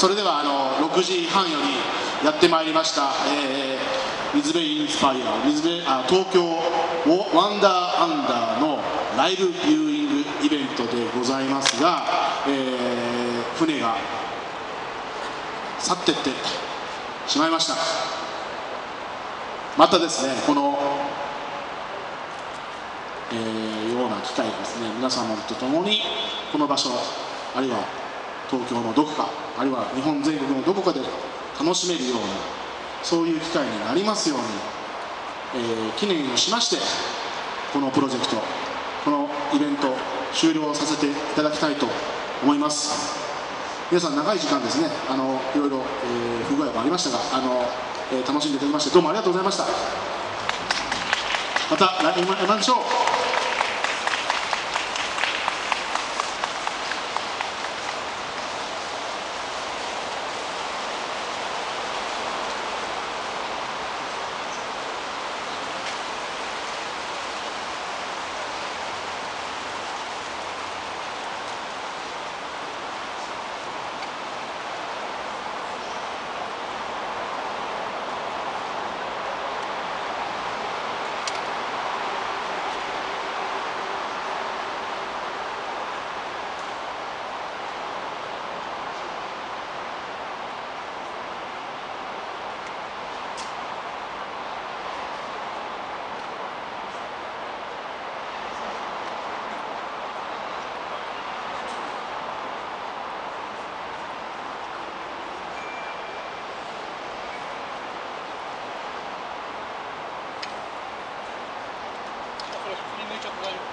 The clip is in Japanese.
それではあの6時半よりやってまいりました、えー、水辺インスパイア水辺あ東京ワンダーアンダーのライブビューイングイベントでございますが、えー船が去ってってしまいました。またですねこの、えーような機会がですね皆様と共にこの場所あるいは東京のどこかあるいは日本全国のどこかで楽しめるようなそういう機会になりますように、えー記念をしましてこのプロジェクトこのイベント終了させていただきたいと思います。皆さん長い時間ですねあのいろいろ、えー不具合もありましたがあの、えー楽しんでいただきましてどうもありがとうございました。また来年も会いましょう。こ